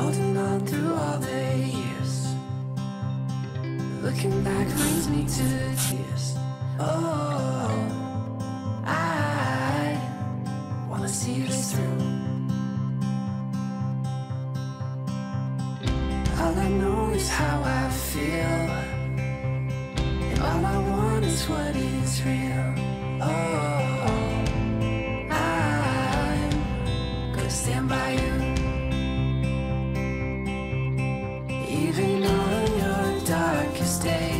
holding on through all the years. Looking back brings me to tears. Oh, I wanna see this through. All I know is how. stay.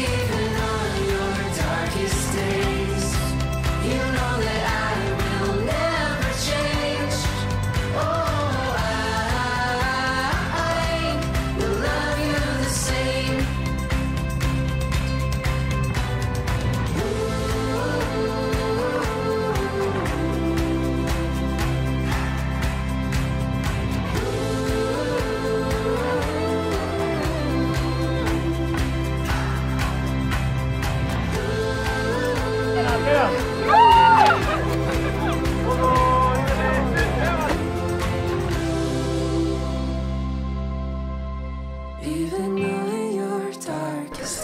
yeah.